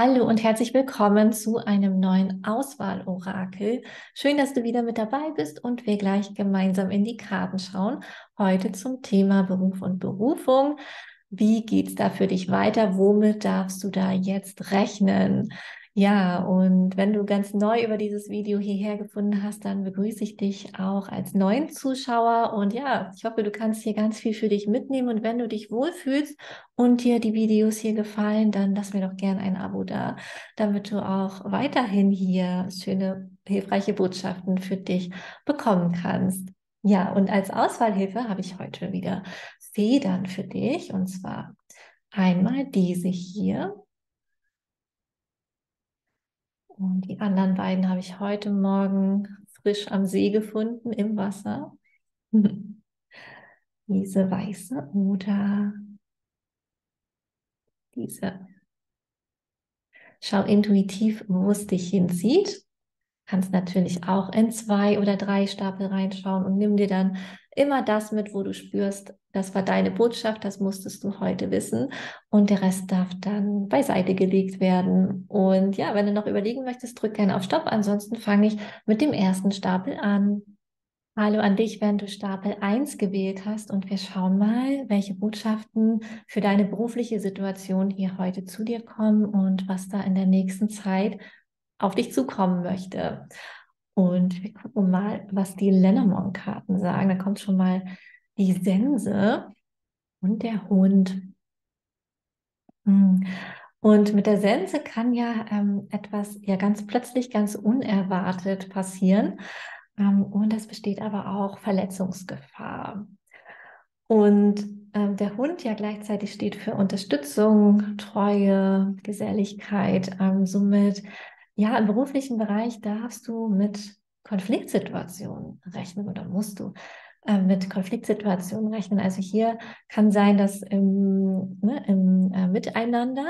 Hallo und herzlich willkommen zu einem neuen Auswahlorakel. Schön, dass du wieder mit dabei bist und wir gleich gemeinsam in die Karten schauen. Heute zum Thema Beruf und Berufung. Wie geht's da für dich weiter? Womit darfst du da jetzt rechnen? Ja, und wenn du ganz neu über dieses Video hierher gefunden hast, dann begrüße ich dich auch als neuen Zuschauer. Und ja, ich hoffe, du kannst hier ganz viel für dich mitnehmen. Und wenn du dich wohlfühlst und dir die Videos hier gefallen, dann lass mir doch gerne ein Abo da, damit du auch weiterhin hier schöne, hilfreiche Botschaften für dich bekommen kannst. Ja, und als Auswahlhilfe habe ich heute wieder Federn für dich. Und zwar einmal diese hier und die anderen beiden habe ich heute Morgen frisch am See gefunden, im Wasser. diese weiße oder diese. Schau intuitiv, wo es dich hinzieht. Kannst natürlich auch in zwei oder drei Stapel reinschauen und nimm dir dann immer das mit, wo du spürst, das war deine Botschaft, das musstest du heute wissen. Und der Rest darf dann beiseite gelegt werden. Und ja, wenn du noch überlegen möchtest, drück gerne auf Stopp. Ansonsten fange ich mit dem ersten Stapel an. Hallo an dich, wenn du Stapel 1 gewählt hast und wir schauen mal, welche Botschaften für deine berufliche Situation hier heute zu dir kommen und was da in der nächsten Zeit auf dich zukommen möchte. Und wir gucken mal, was die Lenormand-Karten sagen. Da kommt schon mal die Sense und der Hund. Hm. Und mit der Sense kann ja ähm, etwas ja ganz plötzlich, ganz unerwartet passieren. Ähm, und es besteht aber auch Verletzungsgefahr. Und ähm, der Hund ja gleichzeitig steht für Unterstützung, Treue, Geselligkeit. Ähm, somit ja, im beruflichen Bereich darfst du mit Konfliktsituationen rechnen oder musst du äh, mit Konfliktsituationen rechnen. Also hier kann sein, dass im, ne, im äh, Miteinander,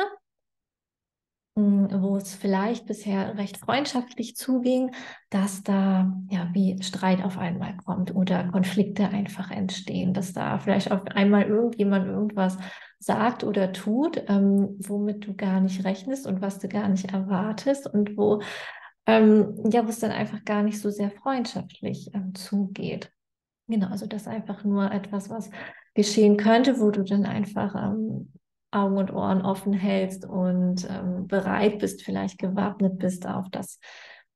wo es vielleicht bisher recht freundschaftlich zuging, dass da ja wie Streit auf einmal kommt oder Konflikte einfach entstehen, dass da vielleicht auf einmal irgendjemand irgendwas sagt oder tut, ähm, womit du gar nicht rechnest und was du gar nicht erwartest und wo ähm, ja, wo es dann einfach gar nicht so sehr freundschaftlich ähm, zugeht. Genau, also das ist einfach nur etwas, was geschehen könnte, wo du dann einfach ähm, Augen und Ohren offen hältst und ähm, bereit bist, vielleicht gewappnet bist auf das,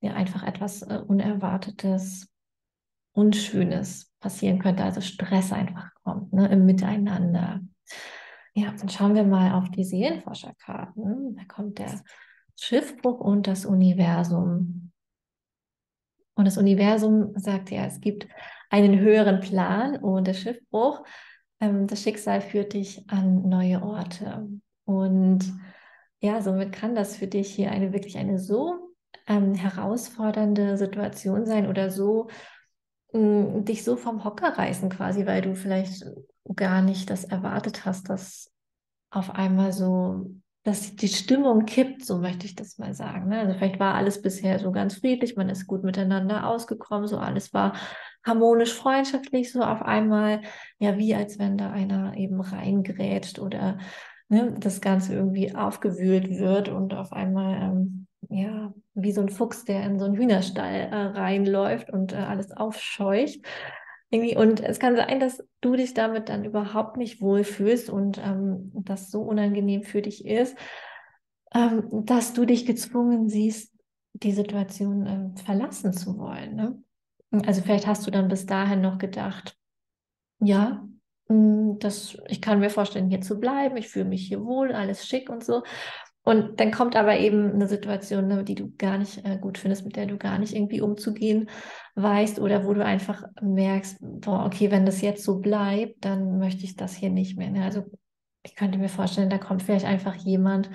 ja, einfach etwas äh, Unerwartetes, Unschönes passieren könnte, also Stress einfach kommt, ne, im Miteinander. Ja, dann schauen wir mal auf die Seelenforscherkarten. Da kommt der Schiffbruch und das Universum. Und das Universum sagt ja, es gibt einen höheren Plan und der Schiffbruch, ähm, das Schicksal führt dich an neue Orte. Und ja, somit kann das für dich hier eine wirklich eine so ähm, herausfordernde Situation sein oder so mh, mm, dich so vom Hocker reißen quasi, weil du vielleicht gar nicht das erwartet hast, dass auf einmal so, dass die Stimmung kippt, so möchte ich das mal sagen. Ne? Also vielleicht war alles bisher so ganz friedlich, man ist gut miteinander ausgekommen, so alles war harmonisch, freundschaftlich, so auf einmal, ja, wie als wenn da einer eben reingrätscht oder ne, das Ganze irgendwie aufgewühlt wird und auf einmal, ähm, ja, wie so ein Fuchs, der in so einen Hühnerstall äh, reinläuft und äh, alles aufscheucht. Irgendwie, und es kann sein, dass du dich damit dann überhaupt nicht wohlfühlst und ähm, das so unangenehm für dich ist, ähm, dass du dich gezwungen siehst, die Situation ähm, verlassen zu wollen. Ne? Also vielleicht hast du dann bis dahin noch gedacht, ja, mm, das, ich kann mir vorstellen, hier zu bleiben, ich fühle mich hier wohl, alles schick und so. Und dann kommt aber eben eine Situation, ne, die du gar nicht äh, gut findest, mit der du gar nicht irgendwie umzugehen weißt oder wo du einfach merkst, boah, okay, wenn das jetzt so bleibt, dann möchte ich das hier nicht mehr. Ne? Also ich könnte mir vorstellen, da kommt vielleicht einfach jemand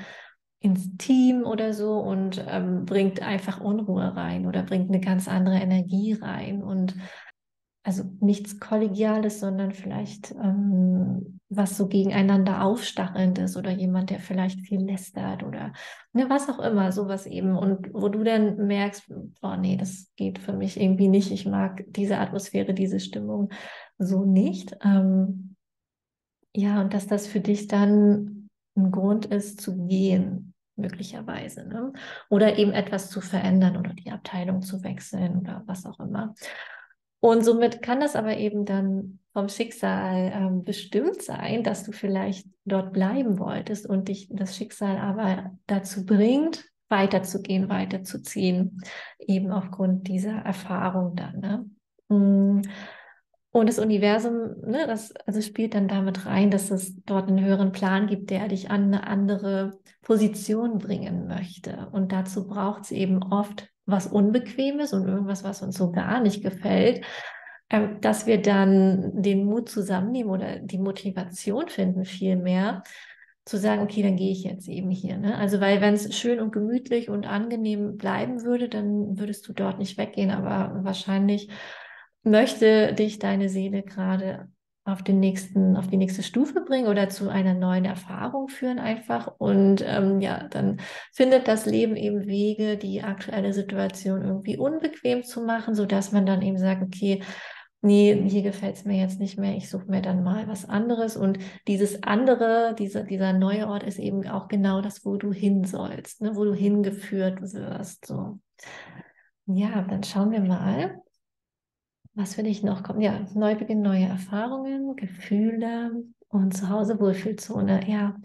ins Team oder so und ähm, bringt einfach Unruhe rein oder bringt eine ganz andere Energie rein und also nichts Kollegiales, sondern vielleicht ähm, was so gegeneinander aufstachelnd ist oder jemand, der vielleicht viel lästert oder ne, was auch immer, sowas eben. Und wo du dann merkst, oh nee, das geht für mich irgendwie nicht. Ich mag diese Atmosphäre, diese Stimmung so nicht. Ähm, ja, und dass das für dich dann ein Grund ist zu gehen. möglicherweise. Ne? Oder eben etwas zu verändern oder die Abteilung zu wechseln oder was auch immer. Und somit kann das aber eben dann vom Schicksal ähm, bestimmt sein, dass du vielleicht dort bleiben wolltest und dich das Schicksal aber dazu bringt, weiterzugehen, weiterzuziehen, eben aufgrund dieser Erfahrung dann. Ne? Und das Universum, ne, das also spielt dann damit rein, dass es dort einen höheren Plan gibt, der dich an eine andere Position bringen möchte. Und dazu braucht es eben oft was Unbequemes und irgendwas, was uns so gar nicht gefällt, äh, dass wir dann den Mut zusammennehmen oder die Motivation finden, vielmehr zu sagen, okay, dann gehe ich jetzt eben hier. Ne? Also, weil wenn es schön und gemütlich und angenehm bleiben würde, dann würdest du dort nicht weggehen, aber wahrscheinlich möchte dich deine Seele gerade auf den nächsten, auf die nächste Stufe bringen oder zu einer neuen Erfahrung führen einfach. Und ähm, ja, dann findet das Leben eben Wege, die aktuelle Situation irgendwie unbequem zu machen, sodass man dann eben sagt, okay, nee, hier gefällt es mir jetzt nicht mehr, ich suche mir dann mal was anderes. Und dieses andere, diese, dieser neue Ort ist eben auch genau das, wo du hin sollst, ne, wo du hingeführt wirst. So. Ja, dann schauen wir mal. Was für dich noch kommt? Ja, Neubeginn, neue Erfahrungen, Gefühle und Zuhause Wohlfühlzone. Ja,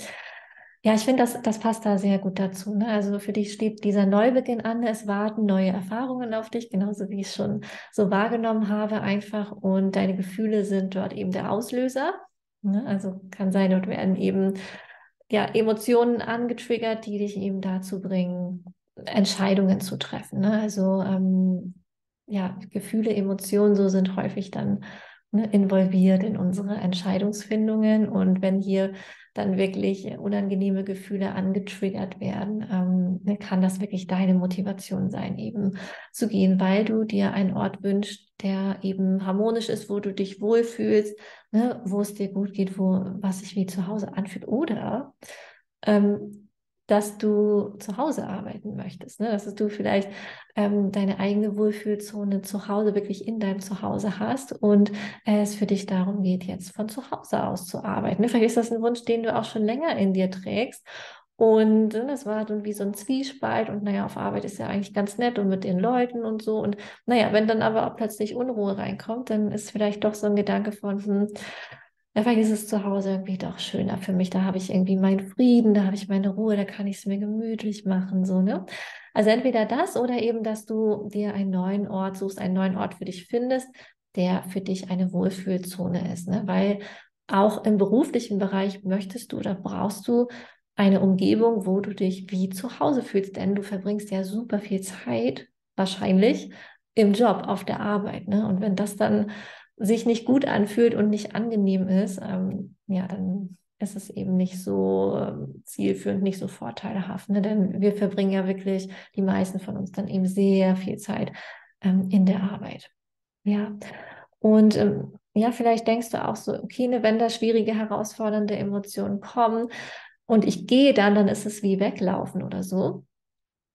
ja, ich finde, das, das passt da sehr gut dazu. Ne? Also für dich steht dieser Neubeginn an, es warten neue Erfahrungen auf dich, genauso wie ich es schon so wahrgenommen habe, einfach. Und deine Gefühle sind dort eben der Auslöser. Ne? Also kann sein, dort werden eben ja, Emotionen angetriggert, die dich eben dazu bringen, Entscheidungen zu treffen. Ne? Also ähm, ja, Gefühle, Emotionen, so sind häufig dann ne, involviert in unsere Entscheidungsfindungen. Und wenn hier dann wirklich unangenehme Gefühle angetriggert werden, ähm, kann das wirklich deine Motivation sein, eben zu gehen, weil du dir einen Ort wünschst, der eben harmonisch ist, wo du dich wohlfühlst, ne, wo es dir gut geht, wo was sich wie zu Hause anfühlt. Oder ähm, dass du zu Hause arbeiten möchtest, ne? dass du vielleicht ähm, deine eigene Wohlfühlzone zu Hause wirklich in deinem Zuhause hast und äh, es für dich darum geht, jetzt von zu Hause aus zu arbeiten. Ne? Vielleicht ist das ein Wunsch, den du auch schon länger in dir trägst. Und ne, das war dann wie so ein Zwiespalt und naja, auf Arbeit ist ja eigentlich ganz nett und mit den Leuten und so. Und naja, wenn dann aber auch plötzlich Unruhe reinkommt, dann ist vielleicht doch so ein Gedanke von, hm, ja, vielleicht ist es zu Hause irgendwie doch schöner für mich. Da habe ich irgendwie meinen Frieden, da habe ich meine Ruhe, da kann ich es mir gemütlich machen, so, ne? Also entweder das oder eben, dass du dir einen neuen Ort suchst, einen neuen Ort für dich findest, der für dich eine Wohlfühlzone ist, ne? Weil auch im beruflichen Bereich möchtest du oder brauchst du eine Umgebung, wo du dich wie zu Hause fühlst, denn du verbringst ja super viel Zeit, wahrscheinlich, im Job, auf der Arbeit, ne? Und wenn das dann sich nicht gut anfühlt und nicht angenehm ist, ähm, ja, dann ist es eben nicht so ähm, zielführend, nicht so vorteilhaft. Ne? Denn wir verbringen ja wirklich, die meisten von uns, dann eben sehr viel Zeit ähm, in der Arbeit. Ja, und ähm, ja, vielleicht denkst du auch so, okay, ne, wenn da schwierige, herausfordernde Emotionen kommen und ich gehe dann, dann ist es wie weglaufen oder so.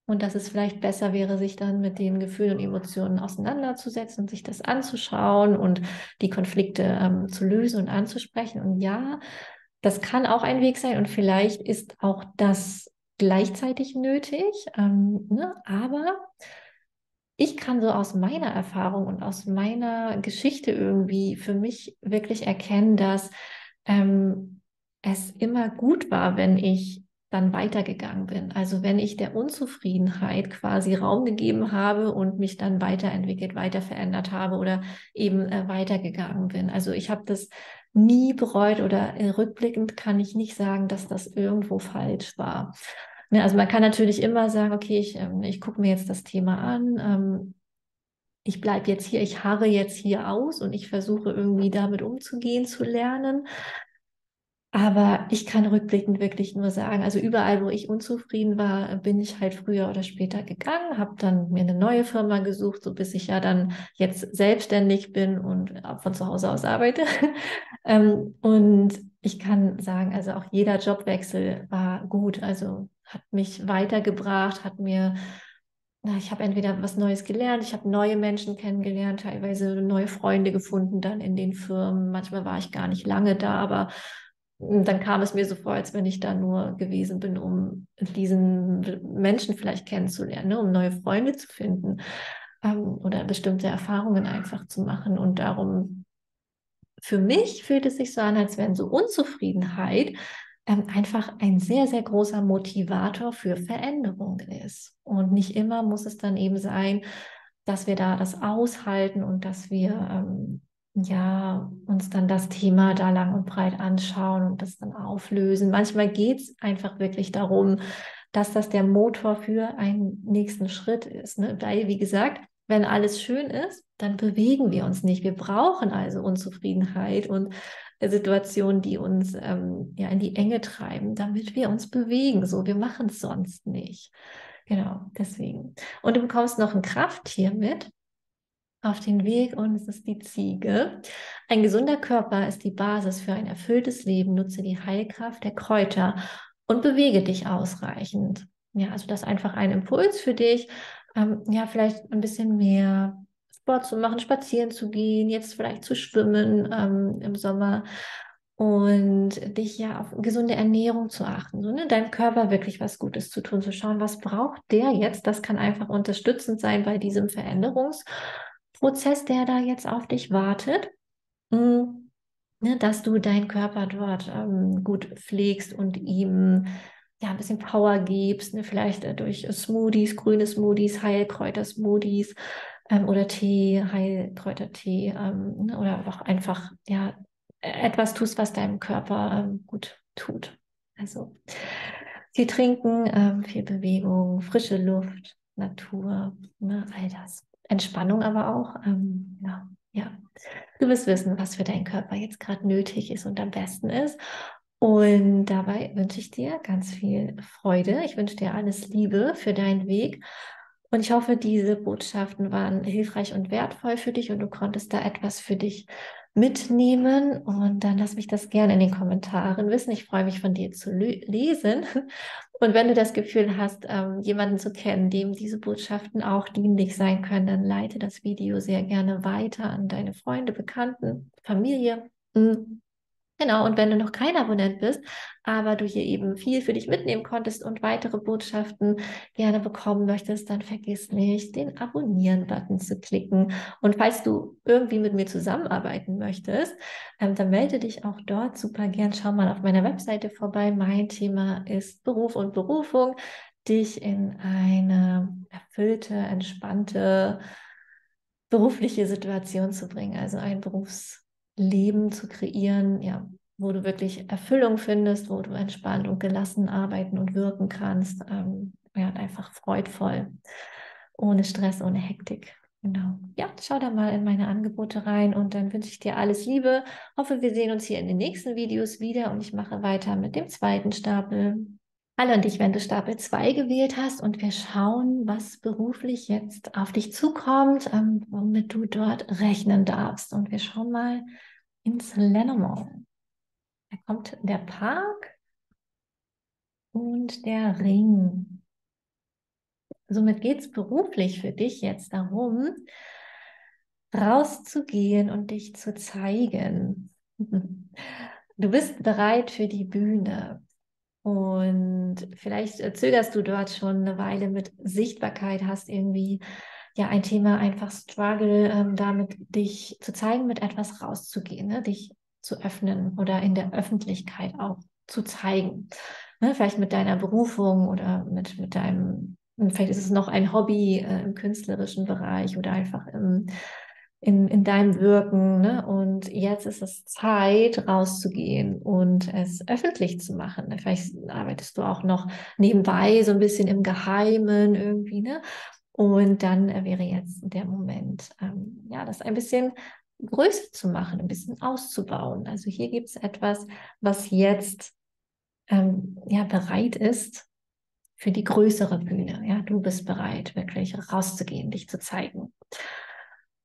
Und dass es vielleicht besser wäre, sich dann mit den Gefühlen und Emotionen auseinanderzusetzen und sich das anzuschauen und die Konflikte ähm, zu lösen und anzusprechen. Und ja, das kann auch ein Weg sein und vielleicht ist auch das gleichzeitig nötig. Ähm, ne? Aber ich kann so aus meiner Erfahrung und aus meiner Geschichte irgendwie für mich wirklich erkennen, dass ähm, es immer gut war, wenn ich dann weitergegangen bin. Also wenn ich der Unzufriedenheit quasi Raum gegeben habe und mich dann weiterentwickelt, weiter verändert habe oder eben äh, weitergegangen bin. Also ich habe das nie bereut oder äh, rückblickend kann ich nicht sagen, dass das irgendwo falsch war. Ne, also man kann natürlich immer sagen, okay, ich, ähm, ich gucke mir jetzt das Thema an. Ähm, ich bleibe jetzt hier, ich harre jetzt hier aus und ich versuche irgendwie damit umzugehen, zu lernen. Aber ich kann rückblickend wirklich nur sagen, also überall, wo ich unzufrieden war, bin ich halt früher oder später gegangen, habe dann mir eine neue Firma gesucht, so bis ich ja dann jetzt selbstständig bin und von zu Hause aus arbeite. Ähm, und ich kann sagen, also auch jeder Jobwechsel war gut, also hat mich weitergebracht, hat mir ich habe entweder was Neues gelernt, ich habe neue Menschen kennengelernt, teilweise neue Freunde gefunden dann in den Firmen. Manchmal war ich gar nicht lange da, aber dann kam es mir so vor, als wenn ich da nur gewesen bin, um diesen Menschen vielleicht kennenzulernen, ne? um neue Freunde zu finden ähm, oder bestimmte Erfahrungen einfach zu machen. Und darum, für mich fühlt es sich so an, als wenn so Unzufriedenheit ähm, einfach ein sehr, sehr großer Motivator für Veränderung ist. Und nicht immer muss es dann eben sein, dass wir da das aushalten und dass wir ähm, ja, uns dann das Thema da lang und breit anschauen und das dann auflösen. Manchmal geht es einfach wirklich darum, dass das der Motor für einen nächsten Schritt ist. Ne? Weil, wie gesagt, wenn alles schön ist, dann bewegen wir uns nicht. Wir brauchen also Unzufriedenheit und Situationen, die uns ähm, ja in die Enge treiben, damit wir uns bewegen. So, wir machen es sonst nicht. Genau, deswegen. Und du bekommst noch ein Krafttier mit auf den Weg und es ist die Ziege. Ein gesunder Körper ist die Basis für ein erfülltes Leben. Nutze die Heilkraft der Kräuter und bewege dich ausreichend. Ja, also das ist einfach ein Impuls für dich. Ähm, ja, vielleicht ein bisschen mehr Sport zu machen, spazieren zu gehen, jetzt vielleicht zu schwimmen ähm, im Sommer und dich ja auf gesunde Ernährung zu achten, so ne, deinem Körper wirklich was Gutes zu tun, zu schauen, was braucht der jetzt? Das kann einfach unterstützend sein bei diesem Veränderungs- Prozess, der da jetzt auf dich wartet, mhm. ne, dass du deinen Körper dort ähm, gut pflegst und ihm ja, ein bisschen Power gibst, ne, vielleicht äh, durch Smoothies, grüne Smoothies, Heilkräuter-Smoothies ähm, oder Tee, Heilkräutertee ähm, ne, oder auch einfach ja, etwas tust, was deinem Körper ähm, gut tut. Also viel trinken, ähm, viel Bewegung, frische Luft, Natur, ne, all das. Entspannung aber auch. Ähm, ja, ja. Du wirst wissen, was für deinen Körper jetzt gerade nötig ist und am besten ist. Und dabei wünsche ich dir ganz viel Freude. Ich wünsche dir alles Liebe für deinen Weg. Und ich hoffe, diese Botschaften waren hilfreich und wertvoll für dich und du konntest da etwas für dich mitnehmen. Und dann lass mich das gerne in den Kommentaren wissen. Ich freue mich von dir zu lesen. Und wenn du das Gefühl hast, ähm, jemanden zu kennen, dem diese Botschaften auch dienlich sein können, dann leite das Video sehr gerne weiter an deine Freunde, Bekannten, Familie. Genau, und wenn du noch kein Abonnent bist, aber du hier eben viel für dich mitnehmen konntest und weitere Botschaften gerne bekommen möchtest, dann vergiss nicht, den Abonnieren-Button zu klicken. Und falls du irgendwie mit mir zusammenarbeiten möchtest, ähm, dann melde dich auch dort super gern. Schau mal auf meiner Webseite vorbei. Mein Thema ist Beruf und Berufung, dich in eine erfüllte, entspannte berufliche Situation zu bringen, also ein Berufs Leben zu kreieren, ja, wo du wirklich Erfüllung findest, wo du entspannt und gelassen arbeiten und wirken kannst. Ähm, ja, einfach freudvoll, ohne Stress, ohne Hektik. Genau. Ja, schau da mal in meine Angebote rein und dann wünsche ich dir alles Liebe. Hoffe, wir sehen uns hier in den nächsten Videos wieder und ich mache weiter mit dem zweiten Stapel. Hallo und dich, wenn du Stapel 2 gewählt hast und wir schauen, was beruflich jetzt auf dich zukommt, ähm, womit du dort rechnen darfst. Und wir schauen mal, ins Lenormand. Da kommt der Park und der Ring. Somit geht es beruflich für dich jetzt darum, rauszugehen und dich zu zeigen. Du bist bereit für die Bühne. Und vielleicht zögerst du dort schon eine Weile mit Sichtbarkeit, hast irgendwie ja ein Thema einfach Struggle, ähm, damit dich zu zeigen, mit etwas rauszugehen, ne? dich zu öffnen oder in der Öffentlichkeit auch zu zeigen. Ne? Vielleicht mit deiner Berufung oder mit, mit deinem, vielleicht ist es noch ein Hobby äh, im künstlerischen Bereich oder einfach im, in, in deinem Wirken. Ne? Und jetzt ist es Zeit, rauszugehen und es öffentlich zu machen. Vielleicht arbeitest du auch noch nebenbei so ein bisschen im Geheimen irgendwie, ne? Und dann äh, wäre jetzt der Moment, ähm, ja, das ein bisschen größer zu machen, ein bisschen auszubauen. Also hier gibt es etwas, was jetzt ähm, ja bereit ist für die größere Bühne. Ja, du bist bereit, wirklich rauszugehen, dich zu zeigen.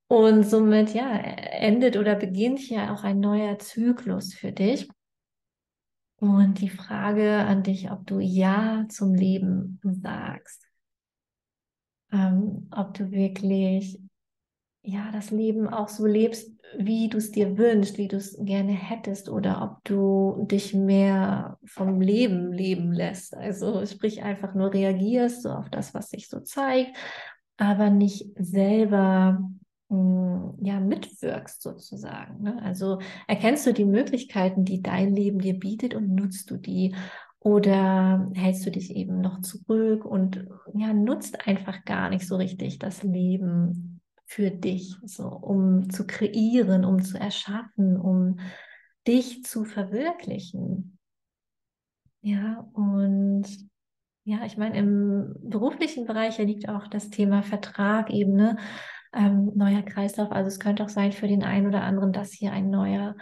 Und somit ja endet oder beginnt hier auch ein neuer Zyklus für dich. Und die Frage an dich, ob du Ja zum Leben sagst ähm, ob du wirklich ja, das Leben auch so lebst, wie du es dir wünschst, wie du es gerne hättest oder ob du dich mehr vom Leben leben lässt. Also sprich einfach nur reagierst so auf das, was sich so zeigt, aber nicht selber hm, ja mitwirkst sozusagen. Ne? Also erkennst du die Möglichkeiten, die dein Leben dir bietet und nutzt du die oder hältst du dich eben noch zurück und ja nutzt einfach gar nicht so richtig das Leben für dich, so um zu kreieren, um zu erschaffen, um dich zu verwirklichen. Ja, und ja, ich meine, im beruflichen Bereich liegt auch das Thema Vertrag eben, ne? ähm, neuer Kreislauf. Also es könnte auch sein für den einen oder anderen, dass hier ein neuer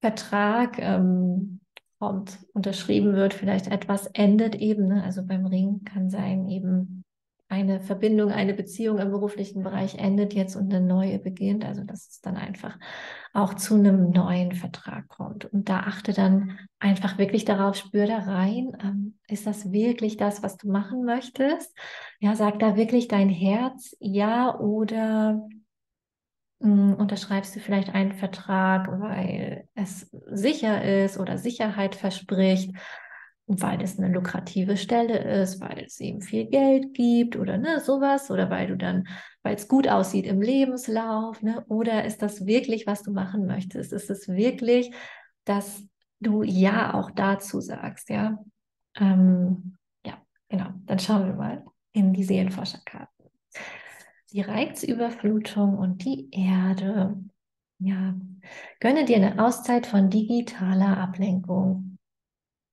Vertrag ähm, kommt, unterschrieben wird, vielleicht etwas endet eben. Ne? Also beim Ring kann sein eben eine Verbindung, eine Beziehung im beruflichen Bereich endet jetzt und eine neue beginnt. Also dass es dann einfach auch zu einem neuen Vertrag kommt. Und da achte dann einfach wirklich darauf, spür da rein, ähm, ist das wirklich das, was du machen möchtest? Ja, sag da wirklich dein Herz ja oder unterschreibst du vielleicht einen Vertrag, weil es sicher ist oder Sicherheit verspricht weil es eine lukrative Stelle ist, weil es eben viel Geld gibt oder ne, sowas oder weil du dann, weil es gut aussieht im Lebenslauf, ne, oder ist das wirklich, was du machen möchtest? Ist es wirklich, dass du ja auch dazu sagst, ja? Ähm, ja, genau. Dann schauen wir mal in die Seelenforscherkarten. Die Reizüberflutung und die Erde. Ja, gönne dir eine Auszeit von digitaler Ablenkung.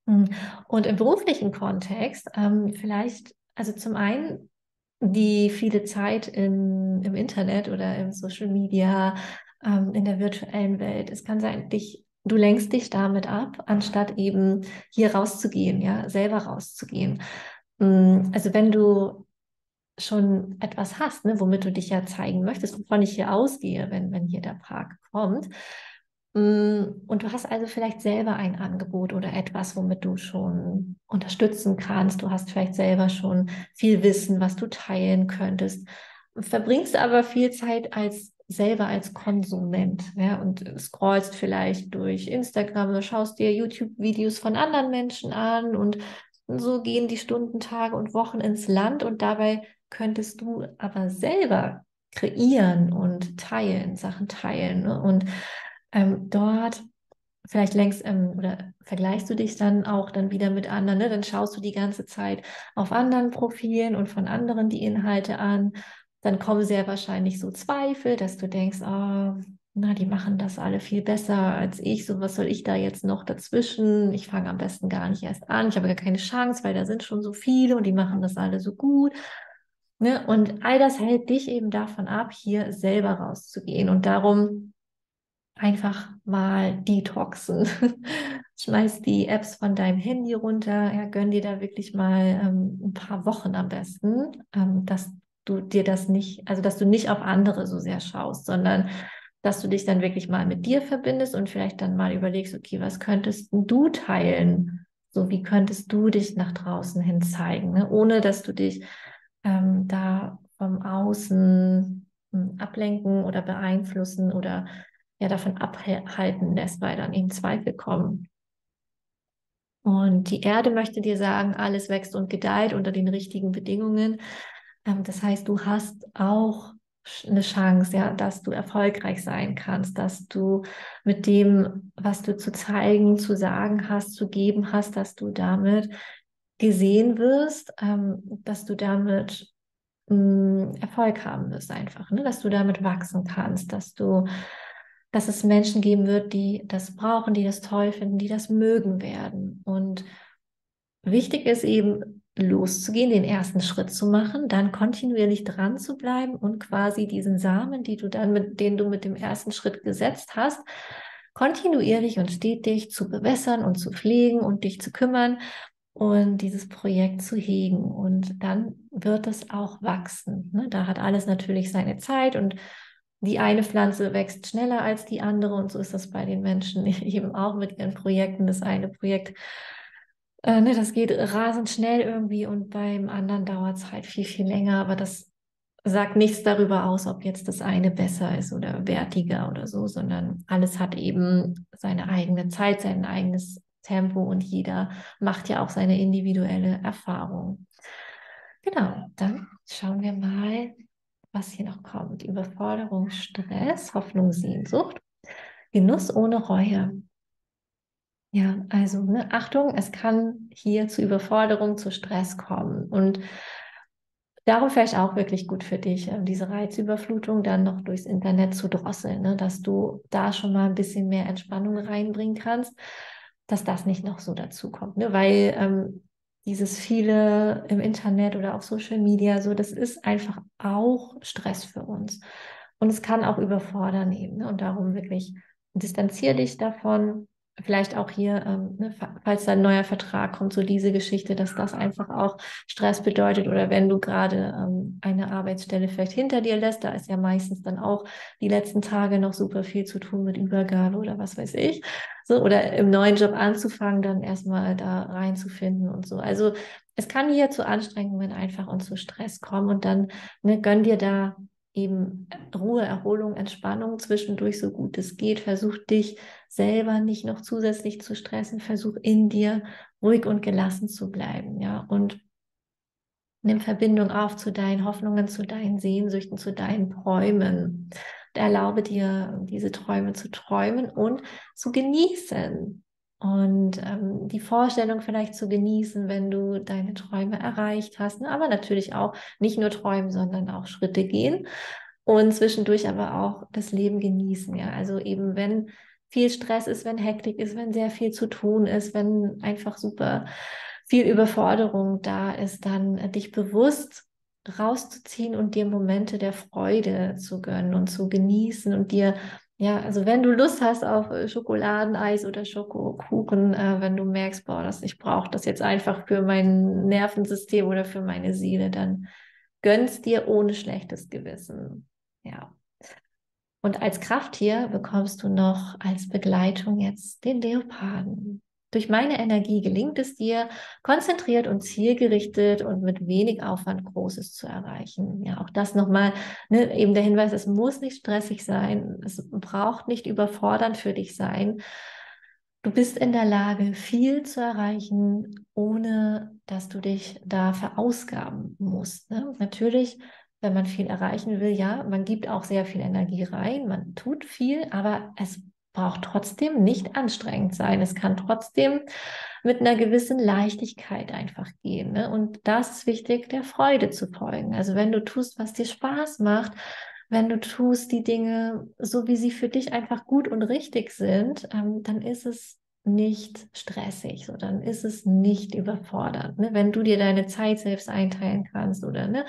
Hm. Und im beruflichen Kontext ähm, vielleicht, also zum einen die viele Zeit in, im Internet oder im Social Media, ähm, in der virtuellen Welt. Es kann sein, dich, du lenkst dich damit ab, anstatt eben hier rauszugehen, ja, selber rauszugehen. Hm, also wenn du schon etwas hast, ne, womit du dich ja zeigen möchtest, wovon ich hier ausgehe, wenn, wenn hier der Park kommt, Mm, und du hast also vielleicht selber ein Angebot oder etwas, womit du schon unterstützen kannst. Du hast vielleicht selber schon viel Wissen, was du teilen könntest. Verbringst aber viel Zeit als selber als Konsument ja, und scrollst vielleicht durch Instagram oder schaust dir YouTube-Videos von anderen Menschen an und so gehen die Stunden, Tage und Wochen ins Land und dabei könntest du aber selber kreieren und teilen, Sachen teilen. Ne? Und ähm, dort vielleicht längst ähm, oder vergleichst du dich dann auch dann wieder mit anderen, ne? dann schaust du die ganze Zeit auf anderen Profilen und von anderen die Inhalte an, dann kommen sehr wahrscheinlich so Zweifel, dass du denkst, oh, na, die machen das alle viel besser als ich, so was soll ich da jetzt noch dazwischen? Ich fange am besten gar nicht erst an, ich habe gar keine Chance, weil da sind schon so viele und die machen das alle so gut. Ne? Und all das hält dich eben davon ab, hier selber rauszugehen. Und darum einfach mal detoxen. Schmeiß die Apps von deinem Handy runter, ja, gönn dir da wirklich mal ähm, ein paar Wochen am besten, ähm, dass du dir das nicht, also dass du nicht auf andere so sehr schaust, sondern dass du dich dann wirklich mal mit dir verbindest und vielleicht dann mal überlegst, okay, was könntest du teilen? So, wie könntest du dich nach draußen hin zeigen, ne? ohne dass du dich ähm, da vom Außen hm, ablenken oder beeinflussen oder ja davon abhalten lässt, weil dann eben Zweifel kommen. Und die Erde möchte dir sagen, alles wächst und gedeiht unter den richtigen Bedingungen. Ähm, das heißt, du hast auch eine Chance, ja, dass du erfolgreich sein kannst, dass du mit dem, was du zu zeigen, zu sagen hast, zu geben hast, dass du damit gesehen wirst, ähm, dass du damit mm, Erfolg haben wirst einfach, ne? dass du damit wachsen kannst, dass du dass es Menschen geben wird, die das brauchen, die das toll finden, die das mögen werden. Und wichtig ist eben, loszugehen, den ersten Schritt zu machen, dann kontinuierlich dran zu bleiben und quasi diesen Samen, die du dann mit, den du mit dem ersten Schritt gesetzt hast, kontinuierlich und stetig zu bewässern und zu pflegen und dich zu kümmern und dieses Projekt zu hegen. Und dann wird es auch wachsen. Ne? Da hat alles natürlich seine Zeit und die eine Pflanze wächst schneller als die andere und so ist das bei den Menschen eben auch mit ihren Projekten. Das eine Projekt, äh, ne, das geht rasend schnell irgendwie und beim anderen dauert es halt viel, viel länger, aber das sagt nichts darüber aus, ob jetzt das eine besser ist oder wertiger oder so, sondern alles hat eben seine eigene Zeit, sein eigenes Tempo und jeder macht ja auch seine individuelle Erfahrung. Genau, dann schauen wir mal, was hier noch kommt. Überforderung, Stress, Hoffnung, Sehnsucht, Genuss ohne Reue. Ja, also ne, Achtung, es kann hier zu Überforderung, zu Stress kommen. Und darum vielleicht auch wirklich gut für dich, äh, diese Reizüberflutung dann noch durchs Internet zu drosseln, ne, dass du da schon mal ein bisschen mehr Entspannung reinbringen kannst, dass das nicht noch so dazu kommt. Ne? Weil ähm, dieses viele im Internet oder auf Social Media, so, das ist einfach auch Stress für uns. Und es kann auch überfordern eben. Ne? Und darum wirklich distanziere dich davon, vielleicht auch hier, ähm, ne, falls da ein neuer Vertrag kommt, so diese Geschichte, dass das einfach auch Stress bedeutet oder wenn du gerade ähm, eine Arbeitsstelle vielleicht hinter dir lässt, da ist ja meistens dann auch die letzten Tage noch super viel zu tun mit Übergabe oder was weiß ich, so oder im neuen Job anzufangen, dann erstmal da reinzufinden und so. Also es kann hier zu Anstrengungen einfach und zu Stress kommen und dann ne, gönn dir da eben Ruhe, Erholung, Entspannung zwischendurch so gut es geht. Versuch dich selber nicht noch zusätzlich zu stressen. Versuch in dir ruhig und gelassen zu bleiben, ja. Und nimm Verbindung auf zu deinen Hoffnungen, zu deinen Sehnsüchten, zu deinen Träumen. Und erlaube dir, diese Träume zu träumen und zu genießen. Und ähm, die Vorstellung vielleicht zu genießen, wenn du deine Träume erreicht hast. Ne? Aber natürlich auch nicht nur träumen, sondern auch Schritte gehen. Und zwischendurch aber auch das Leben genießen. Ja, also eben wenn viel Stress ist, wenn Hektik ist, wenn sehr viel zu tun ist, wenn einfach super viel Überforderung da ist, dann äh, dich bewusst rauszuziehen und dir Momente der Freude zu gönnen und zu genießen und dir ja, also wenn du Lust hast auf äh, Schokoladeneis oder Schokokuchen, äh, wenn du merkst, boah, das, ich brauche das jetzt einfach für mein Nervensystem oder für meine Seele, dann gönnst dir ohne schlechtes Gewissen. Ja. Und als Krafttier bekommst du noch als Begleitung jetzt den Leoparden. Durch meine Energie gelingt es dir, konzentriert und zielgerichtet und mit wenig Aufwand Großes zu erreichen. Ja, auch das nochmal, ne, eben der Hinweis, es muss nicht stressig sein, es braucht nicht überfordernd für dich sein. Du bist in der Lage, viel zu erreichen, ohne dass du dich da verausgaben musst. Ne? Natürlich, wenn man viel erreichen will, ja, man gibt auch sehr viel Energie rein, man tut viel, aber es braucht trotzdem nicht anstrengend sein. Es kann trotzdem mit einer gewissen Leichtigkeit einfach gehen. Ne? Und das ist wichtig, der Freude zu folgen. Also wenn du tust, was dir Spaß macht, wenn du tust die Dinge so, wie sie für dich einfach gut und richtig sind, ähm, dann ist es nicht stressig, so dann ist es nicht überfordernd. Ne? Wenn du dir deine Zeit selbst einteilen kannst oder ne,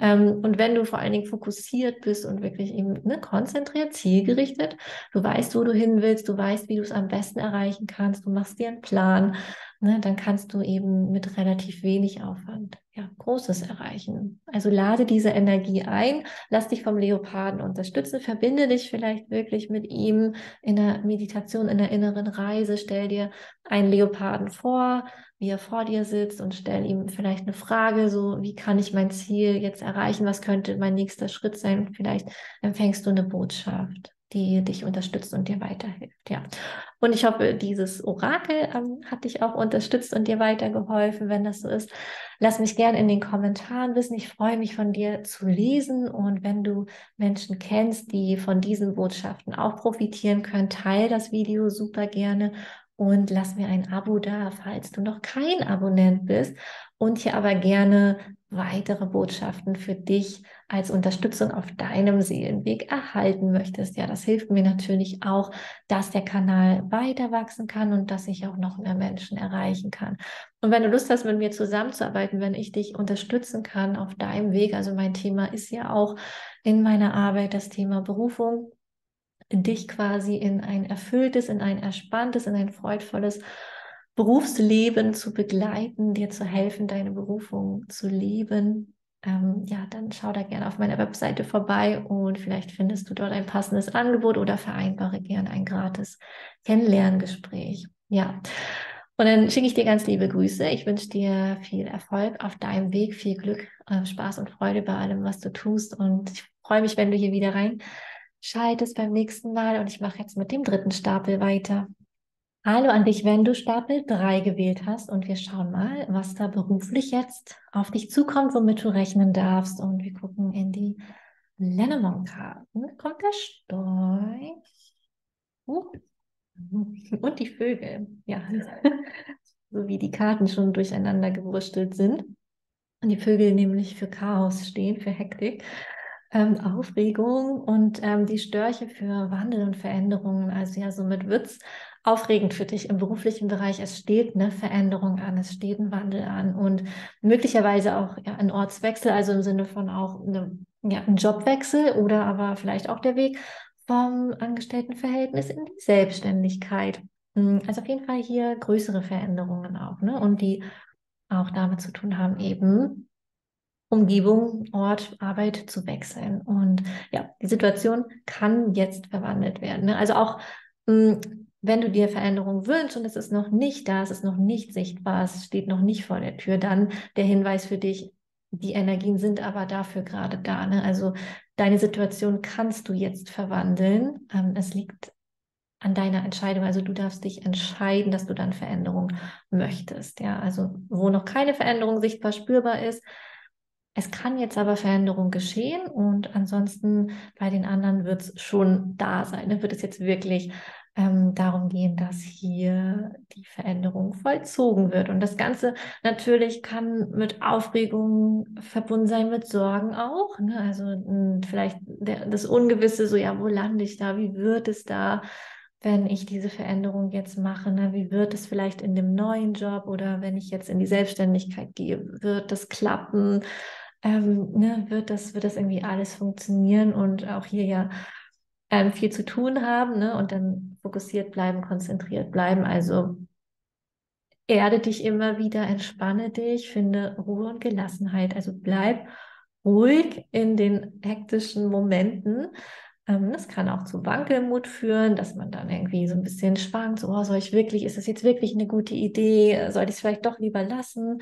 ähm, und wenn du vor allen Dingen fokussiert bist und wirklich eben ne, konzentriert, zielgerichtet, du weißt, wo du hin willst, du weißt, wie du es am besten erreichen kannst, du machst dir einen Plan, ne, dann kannst du eben mit relativ wenig Aufwand ja, Großes erreichen. Also lade diese Energie ein, lass dich vom Leoparden unterstützen, verbinde dich vielleicht wirklich mit ihm in der Meditation, in der inneren Reise, stell dir einen Leoparden vor, wie er vor dir sitzt und stell ihm vielleicht eine Frage, so wie kann ich mein Ziel jetzt erreichen, was könnte mein nächster Schritt sein, vielleicht empfängst du eine Botschaft die dich unterstützt und dir weiterhilft. Ja. Und ich hoffe, dieses Orakel ähm, hat dich auch unterstützt und dir weitergeholfen. Wenn das so ist, lass mich gerne in den Kommentaren wissen. Ich freue mich von dir zu lesen. Und wenn du Menschen kennst, die von diesen Botschaften auch profitieren können, teile das Video super gerne und lass mir ein Abo da, falls du noch kein Abonnent bist und hier aber gerne weitere Botschaften für dich als Unterstützung auf deinem Seelenweg erhalten möchtest. Ja, das hilft mir natürlich auch, dass der Kanal weiter wachsen kann und dass ich auch noch mehr Menschen erreichen kann. Und wenn du Lust hast, mit mir zusammenzuarbeiten, wenn ich dich unterstützen kann auf deinem Weg, also mein Thema ist ja auch in meiner Arbeit das Thema Berufung, dich quasi in ein erfülltes, in ein erspanntes, in ein freudvolles Berufsleben zu begleiten, dir zu helfen, deine Berufung zu leben, ähm, ja, dann schau da gerne auf meiner Webseite vorbei und vielleicht findest du dort ein passendes Angebot oder vereinbare gerne ein gratis Kennenlerngespräch. Ja. Und dann schicke ich dir ganz liebe Grüße. Ich wünsche dir viel Erfolg auf deinem Weg, viel Glück, äh, Spaß und Freude bei allem, was du tust. Und ich freue mich, wenn du hier wieder reinschaltest beim nächsten Mal. Und ich mache jetzt mit dem dritten Stapel weiter. Hallo an dich, wenn du Stapel 3 gewählt hast. Und wir schauen mal, was da beruflich jetzt auf dich zukommt, womit du rechnen darfst. Und wir gucken in die Lenormand-Karten. Kommt der Storch. Uh. Und die Vögel, ja. so wie die Karten schon durcheinander gewurstelt sind. Und die Vögel nämlich für Chaos stehen, für Hektik, ähm, Aufregung und ähm, die Störche für Wandel und Veränderungen. Also ja, somit wird es aufregend für dich im beruflichen Bereich. Es steht eine Veränderung an, es steht ein Wandel an und möglicherweise auch ja, ein Ortswechsel, also im Sinne von auch eine, ja, ein Jobwechsel oder aber vielleicht auch der Weg vom Angestelltenverhältnis in die Selbstständigkeit. Hm, also auf jeden Fall hier größere Veränderungen auch, ne? Und die auch damit zu tun haben, eben Umgebung, Ort, Arbeit zu wechseln. Und ja, die Situation kann jetzt verwandelt werden. Ne? Also auch mh, hm, wenn du dir Veränderung wünschst und es ist noch nicht da, es ist noch nicht sichtbar, es steht noch nicht vor der Tür, dann der Hinweis für dich, die Energien sind aber dafür gerade da. Ne? Also deine Situation kannst du jetzt verwandeln. Ähm, es liegt an deiner Entscheidung. Also du darfst dich entscheiden, dass du dann Veränderung möchtest. Ja, also wo noch keine Veränderung sichtbar spürbar ist. Es kann jetzt aber Veränderung geschehen und ansonsten bei den anderen wird es schon da sein. Ne? Wird es jetzt wirklich ähm, darum gehen, dass hier die Veränderung vollzogen wird. Und das Ganze natürlich kann mit Aufregung verbunden sein, mit Sorgen auch. Ne? Also hm, vielleicht der, das Ungewisse, so ja, wo lande ich da, wie wird es da? wenn ich diese Veränderung jetzt mache, ne, wie wird es vielleicht in dem neuen Job oder wenn ich jetzt in die Selbstständigkeit gehe, wird das klappen? Ähm, ne, wird das, wird das irgendwie alles funktionieren und auch hier ja ähm, viel zu tun haben ne? und dann fokussiert bleiben, konzentriert bleiben. Also erde dich immer wieder, entspanne dich, finde Ruhe und Gelassenheit. Also bleib ruhig in den hektischen Momenten. Ähm, das kann auch zu Wankelmut führen, dass man dann irgendwie so ein bisschen schwankt, so, oh, soll ich wirklich, ist das jetzt wirklich eine gute Idee? Soll ich es vielleicht doch lieber lassen?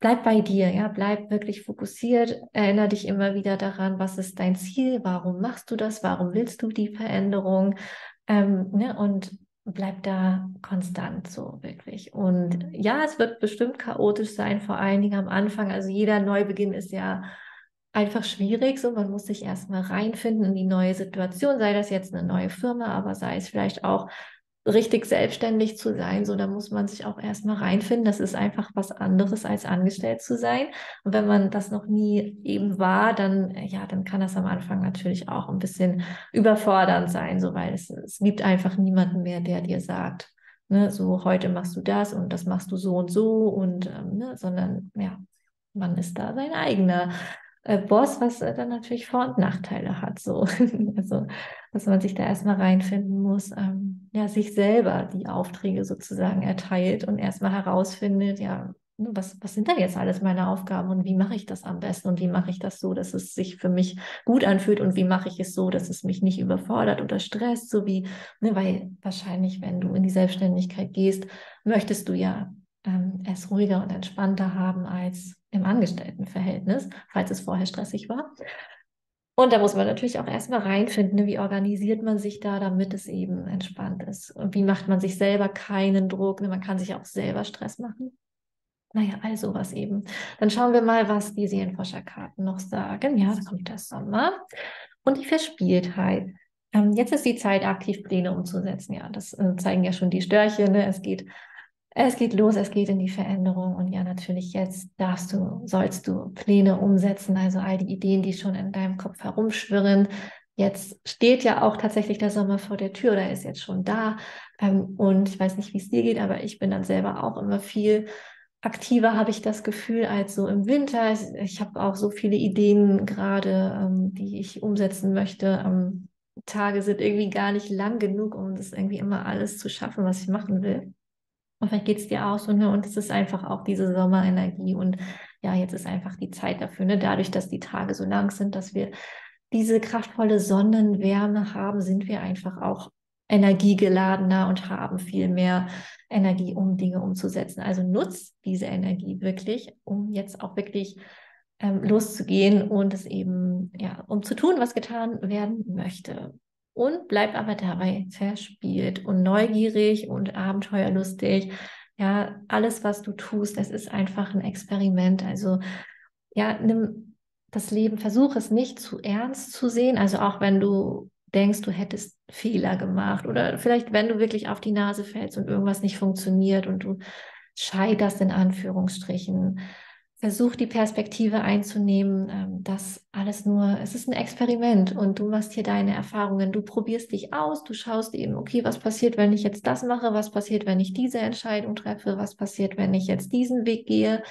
Bleib bei dir, ja, bleib wirklich fokussiert, erinnere dich immer wieder daran, was ist dein Ziel, warum machst du das, warum willst du die Veränderung, ähm, ne, und bleib da konstant so wirklich. Und ja, es wird bestimmt chaotisch sein, vor allen Dingen am Anfang. Also jeder Neubeginn ist ja einfach schwierig, so. Man muss sich erstmal reinfinden in die neue Situation, sei das jetzt eine neue Firma, aber sei es vielleicht auch richtig selbstständig zu sein, so da muss man sich auch erstmal reinfinden. Das ist einfach was anderes als angestellt zu sein. Und wenn man das noch nie eben war, dann ja, dann kann das am Anfang natürlich auch ein bisschen überfordernd sein, so weil es, es gibt einfach niemanden mehr, der dir sagt, ne, so heute machst du das und das machst du so und so und ähm, ne, sondern ja, man ist da sein eigener äh, Boss, was äh, dann natürlich Vor- und Nachteile hat. So. also, dass man sich da erstmal reinfinden muss, ähm, ja, sich selber die Aufträge sozusagen erteilt und erstmal herausfindet, ja, ne, was, was sind da jetzt alles meine Aufgaben und wie mache ich das am besten und wie mache ich das so, dass es sich für mich gut anfühlt und wie mache ich es so, dass es mich nicht überfordert oder stresst, so wie, ne, weil wahrscheinlich, wenn du in die Selbstständigkeit gehst, möchtest du ja ähm, es ruhiger und entspannter haben als im Angestelltenverhältnis, falls es vorher stressig war. Und da muss man natürlich auch erstmal reinfinden, ne, wie organisiert man sich da, damit es eben entspannt ist. Und wie macht man sich selber keinen Druck? Ne? Man kann sich auch selber Stress machen. Naja, all sowas eben. Dann schauen wir mal, was die Seelenforscherkarten noch sagen. Ja, da kommt der Sommer und die Verspieltheit. Ähm, jetzt ist die Zeit, aktiv Pläne umzusetzen. Ja, das äh, zeigen ja schon die Störche. Ne? Es geht es geht los, es geht in die Veränderung und ja, natürlich jetzt darfst du, sollst du Pläne umsetzen, also all die Ideen, die schon in deinem Kopf herumschwirren. Jetzt steht ja auch tatsächlich der Sommer vor der Tür oder ist jetzt schon da. Ähm, und ich weiß nicht, wie es dir geht, aber ich bin dann selber auch immer viel aktiver, habe ich das Gefühl, als so im Winter. Ich habe auch so viele Ideen gerade, ähm, die ich umsetzen möchte. Tage sind irgendwie gar nicht lang genug, um das irgendwie immer alles zu schaffen, was ich machen will. Und vielleicht geht es dir auch so, ne? Und es ist einfach auch diese Sommerenergie. Und ja, jetzt ist einfach die Zeit dafür, ne? Dadurch, dass die Tage so lang sind, dass wir diese kraftvolle Sonnenwärme haben, sind wir einfach auch energiegeladener und haben viel mehr Energie, um Dinge umzusetzen. Also nutzt diese Energie wirklich, um jetzt auch wirklich ähm, loszugehen und es eben, ja, um zu tun, was getan werden möchte. Und bleib aber dabei verspielt und neugierig und abenteuerlustig. Ja, alles, was du tust, das ist einfach ein Experiment. Also, ja, nimm das Leben, versuch es nicht zu ernst zu sehen. Also auch wenn du denkst, du hättest Fehler gemacht oder vielleicht, wenn du wirklich auf die Nase fällst und irgendwas nicht funktioniert und du scheiterst in Anführungsstrichen, versuch die Perspektive einzunehmen, ähm, dass alles nur, es ist ein Experiment und du machst hier deine Erfahrungen, du probierst dich aus, du schaust eben, okay, was passiert, wenn ich jetzt das mache, was passiert, wenn ich diese Entscheidung treffe, was passiert, wenn ich jetzt diesen Weg gehe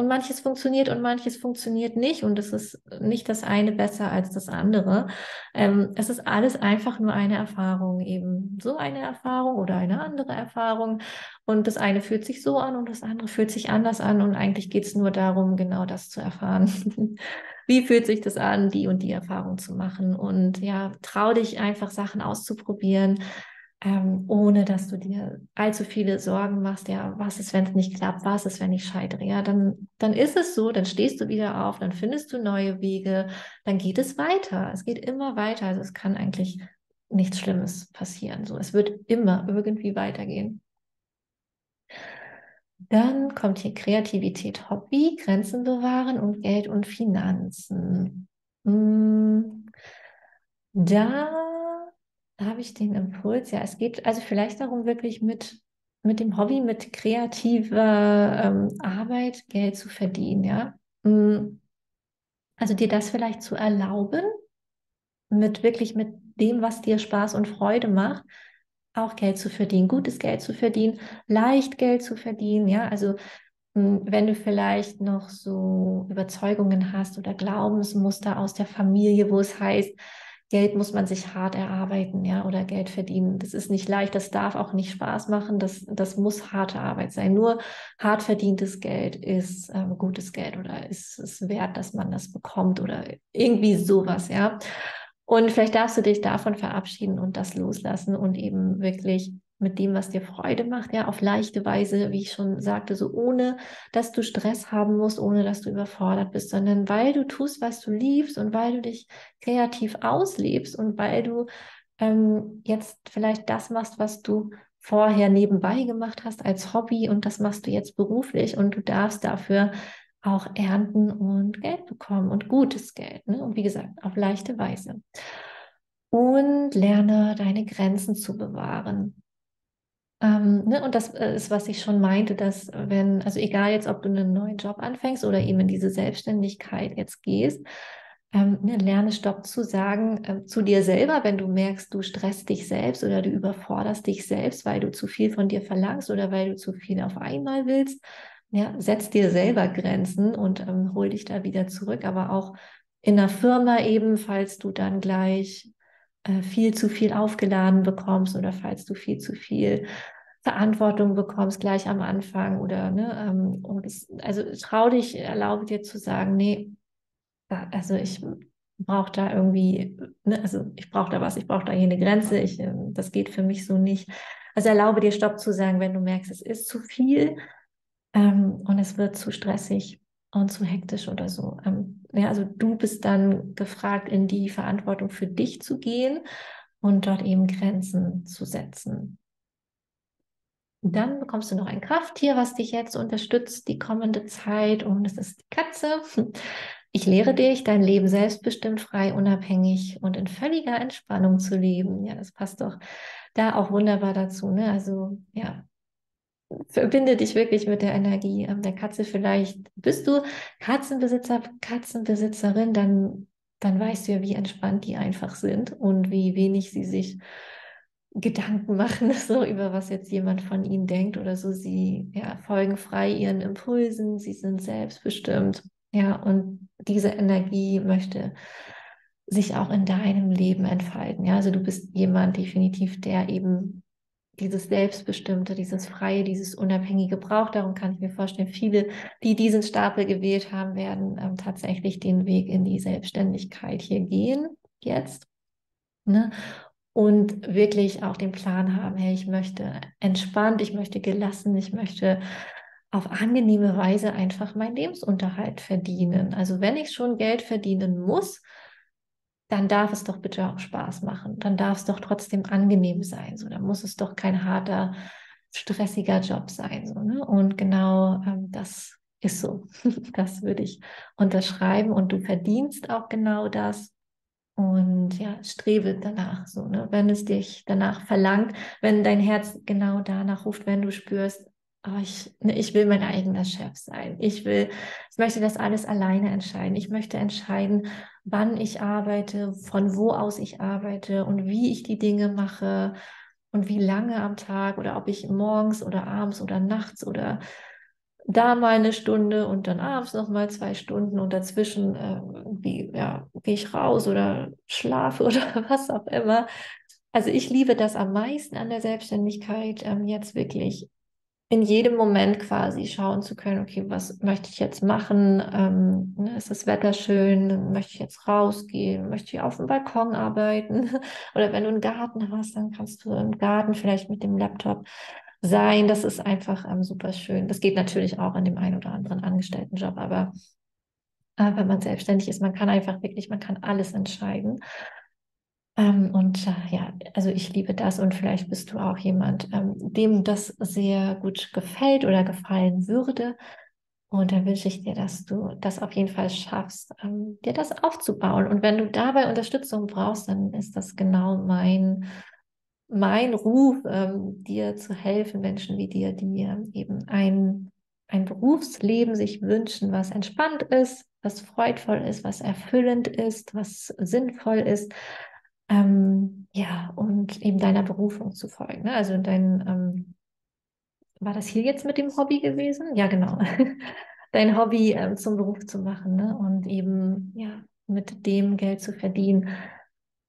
und manches funktioniert und manches funktioniert nicht. Und es ist nicht das eine besser als das andere. Ähm, es ist alles einfach nur eine Erfahrung, eben so eine Erfahrung oder eine andere Erfahrung. Und das eine fühlt sich so an und das andere fühlt sich anders an. Und eigentlich geht es nur darum, genau das zu erfahren. Wie fühlt sich das an, die und die Erfahrung zu machen? Und ja, trau dich einfach Sachen auszuprobieren ähm, ohne dass du dir allzu viele Sorgen machst, ja, was ist, wenn es nicht klappt, was ist, wenn ich scheitere, ja, dann, dann ist es so, dann stehst du wieder auf, dann findest du neue Wege, dann geht es weiter, es geht immer weiter, also es kann eigentlich nichts Schlimmes passieren, so, es wird immer irgendwie weitergehen. Dann kommt hier Kreativität, Hobby, Grenzen bewahren und Geld und Finanzen. Hm. Da habe ich den Impuls? Ja, es geht also vielleicht darum, wirklich mit, mit dem Hobby, mit kreativer ähm, Arbeit Geld zu verdienen, ja. Mm. Also dir das vielleicht zu erlauben, mit wirklich mit dem, was dir Spaß und Freude macht, auch Geld zu verdienen, gutes Geld zu verdienen, leicht Geld zu verdienen, ja. Also mm, wenn du vielleicht noch so Überzeugungen hast oder Glaubensmuster aus der Familie, wo es heißt, Geld muss man sich hart erarbeiten, ja, oder Geld verdienen. Das ist nicht leicht, das darf auch nicht Spaß machen, das, das muss harte Arbeit sein. Nur hart verdientes Geld ist ähm, gutes Geld oder ist es wert, dass man das bekommt oder irgendwie sowas, ja. Und vielleicht darfst du dich davon verabschieden und das loslassen und eben wirklich mit dem, was dir Freude macht, ja, auf leichte Weise, wie ich schon sagte, so ohne, dass du Stress haben musst, ohne dass du überfordert bist, sondern weil du tust, was du liebst und weil du dich kreativ auslebst und weil du ähm, jetzt vielleicht das machst, was du vorher nebenbei gemacht hast als Hobby und das machst du jetzt beruflich und du darfst dafür auch ernten und Geld bekommen und gutes Geld. Ne? Und wie gesagt, auf leichte Weise. Und lerne deine Grenzen zu bewahren. Ähm, ne, und das äh, ist, was ich schon meinte, dass wenn, also egal jetzt, ob du einen neuen Job anfängst oder eben in diese Selbstständigkeit jetzt gehst, ähm, ne, lerne Stopp zu sagen äh, zu dir selber, wenn du merkst, du stresst dich selbst oder du überforderst dich selbst, weil du zu viel von dir verlangst oder weil du zu viel auf einmal willst. Ja, setz dir selber Grenzen und ähm, hol dich da wieder zurück, aber auch in der Firma eben, falls du dann gleich äh, viel zu viel aufgeladen bekommst oder falls du viel zu viel Verantwortung bekommst gleich am Anfang oder ne, ähm, und es, also trau dich, erlaube dir zu sagen, nee, also ich brauche da irgendwie, ne, also ich brauche da was, ich brauche da hier eine Grenze, ich, äh, das geht für mich so nicht. Also erlaube dir Stopp zu sagen, wenn du merkst, es ist zu viel ähm, und es wird zu stressig und zu hektisch oder so. Ähm, ja, also du bist dann gefragt, in die Verantwortung für dich zu gehen und dort eben Grenzen zu setzen. Dann bekommst du noch ein Krafttier, was dich jetzt unterstützt, die kommende Zeit. Und es ist die Katze. Ich lehre dich, dein Leben selbstbestimmt, frei, unabhängig und in völliger Entspannung zu leben. Ja, das passt doch da auch wunderbar dazu. Ne? Also, ja, verbinde dich wirklich mit der Energie der Katze. Vielleicht bist du Katzenbesitzer, Katzenbesitzerin, dann, dann weißt du ja, wie entspannt die einfach sind und wie wenig sie sich Gedanken machen, so über was jetzt jemand von ihnen denkt oder so. Sie ja, folgen frei ihren Impulsen, sie sind selbstbestimmt. Ja, und diese Energie möchte sich auch in deinem Leben entfalten. Ja, also du bist jemand definitiv, der eben dieses Selbstbestimmte, dieses Freie, dieses Unabhängige braucht. Darum kann ich mir vorstellen, viele, die diesen Stapel gewählt haben, werden ähm, tatsächlich den Weg in die Selbstständigkeit hier gehen jetzt. Ne? und wirklich auch den Plan haben, hey, ich möchte entspannt, ich möchte gelassen, ich möchte auf angenehme Weise einfach meinen Lebensunterhalt verdienen. Also wenn ich schon Geld verdienen muss, dann darf es doch bitte auch Spaß machen. Dann darf es doch trotzdem angenehm sein. So, dann muss es doch kein harter, stressiger Job sein. So, ne? Und genau ähm, das ist so. das würde ich unterschreiben. Und du verdienst auch genau das. Und ja, strebe danach so, ne? wenn es dich danach verlangt, wenn dein Herz genau danach ruft, wenn du spürst, oh, ich, ne, ich will mein eigener Chef sein. Ich will, ich möchte das alles alleine entscheiden. Ich möchte entscheiden, wann ich arbeite, von wo aus ich arbeite und wie ich die Dinge mache und wie lange am Tag oder ob ich morgens oder abends oder nachts oder da mal eine Stunde und dann abends noch mal zwei Stunden und dazwischen äh, wie, ja, gehe ich raus oder schlafe oder was auch immer. Also ich liebe das am meisten an der Selbstständigkeit, ähm, jetzt wirklich in jedem Moment quasi schauen zu können, okay, was möchte ich jetzt machen? Ähm, ne, ist das Wetter schön? Möchte ich jetzt rausgehen? Möchte ich auf dem Balkon arbeiten? Oder wenn du einen Garten hast, dann kannst du im Garten vielleicht mit dem Laptop sein. Das ist einfach ähm, super schön. Das geht natürlich auch in dem einen oder anderen Angestelltenjob, aber äh, wenn man selbstständig ist, man kann einfach wirklich, man kann alles entscheiden. Ähm, und äh, ja, also ich liebe das und vielleicht bist du auch jemand, ähm, dem das sehr gut gefällt oder gefallen würde. Und dann wünsche ich dir, dass du das auf jeden Fall schaffst, ähm, dir das aufzubauen. Und wenn du dabei Unterstützung brauchst, dann ist das genau mein mein Ruf, ähm, dir zu helfen, Menschen wie dir, die ähm, eben ein, ein Berufsleben sich wünschen, was entspannt ist, was freudvoll ist, was erfüllend ist, was sinnvoll ist. Ähm, ja, und eben deiner Berufung zu folgen. Ne? Also dein, ähm, war das hier jetzt mit dem Hobby gewesen? Ja, genau. dein Hobby ähm, zum Beruf zu machen ne? und eben ja mit dem Geld zu verdienen,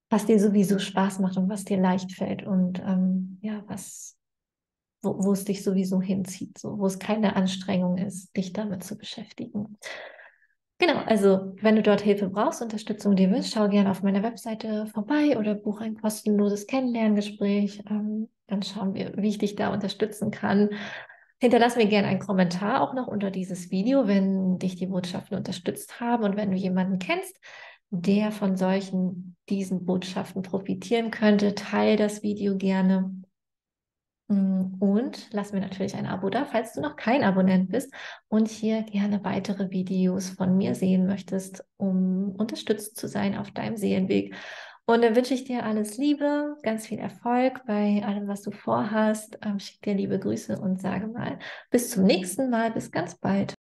was dir sowieso Spaß macht und was dir leicht fällt und ähm, ja, was, wo, wo es dich sowieso hinzieht, so, wo es keine Anstrengung ist, dich damit zu beschäftigen. Genau, also wenn du dort Hilfe brauchst, Unterstützung dir willst, schau gerne auf meiner Webseite vorbei oder buche ein kostenloses Kennenlerngespräch. Ähm, dann schauen wir, wie ich dich da unterstützen kann. Hinterlass mir gerne einen Kommentar auch noch unter dieses Video, wenn dich die Botschaften unterstützt haben und wenn du jemanden kennst, der von solchen, diesen Botschaften profitieren könnte, teile das Video gerne. Mm, und lass mir natürlich ein Abo da, falls du noch kein Abonnent bist und hier gerne weitere Videos von mir sehen möchtest, um unterstützt zu sein auf deinem Seelenweg. Und dann wünsche ich dir alles Liebe, ganz viel Erfolg bei allem, was du vorhast. Ähm, schick dir liebe Grüße und sage mal bis zum nächsten Mal, bis ganz bald.